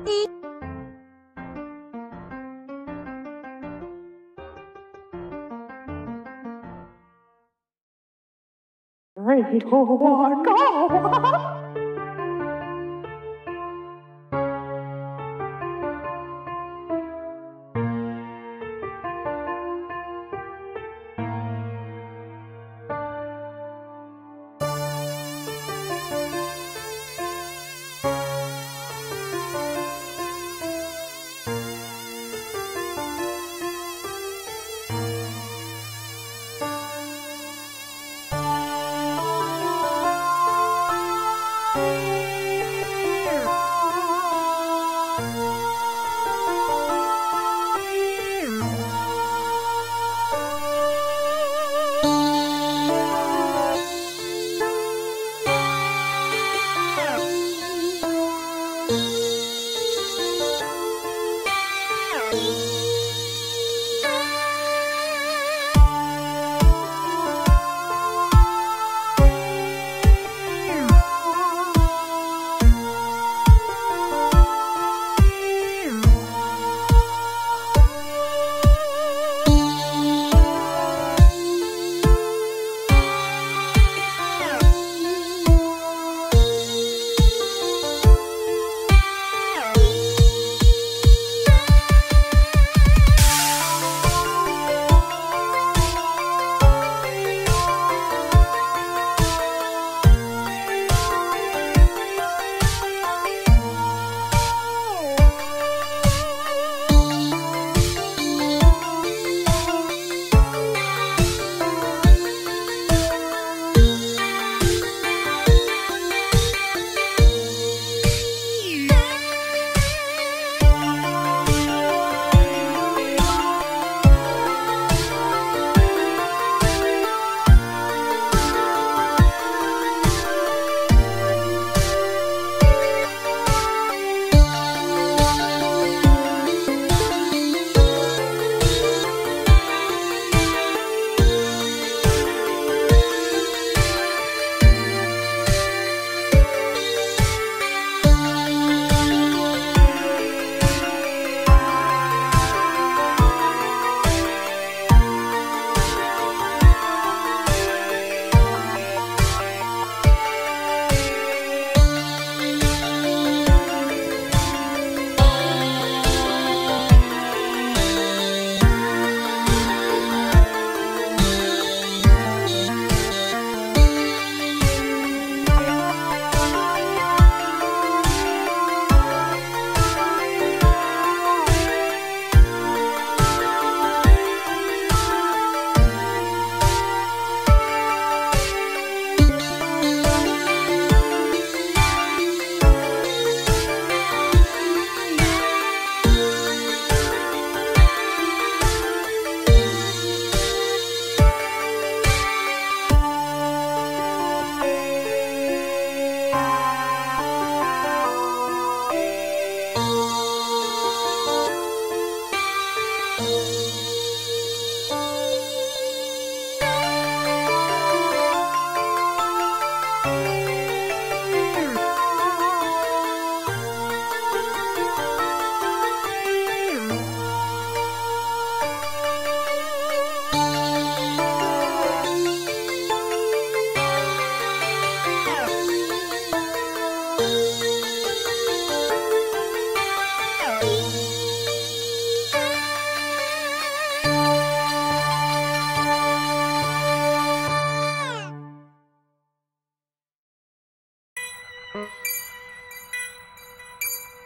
我靠！Radio oh,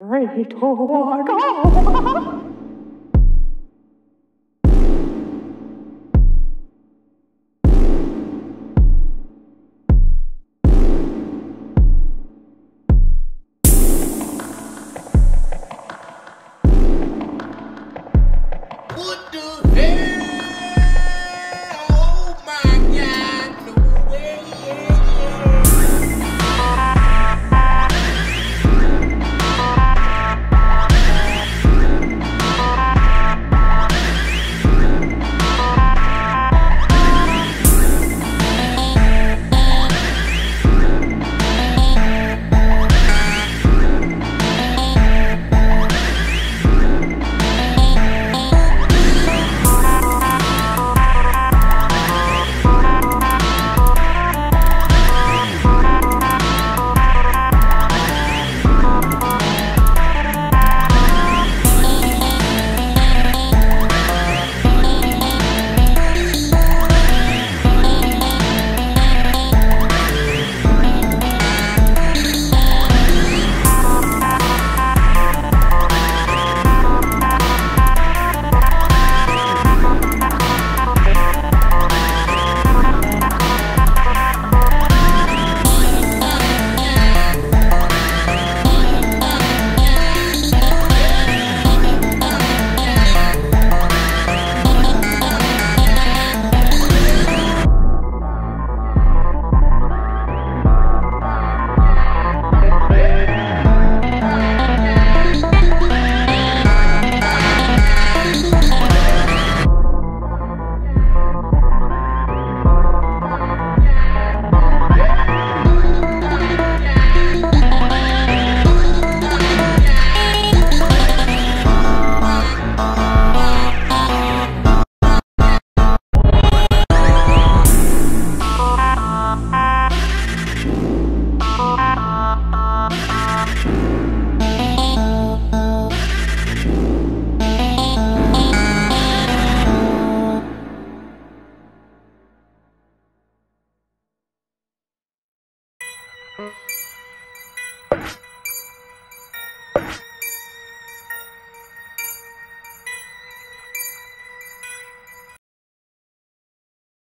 Radio One.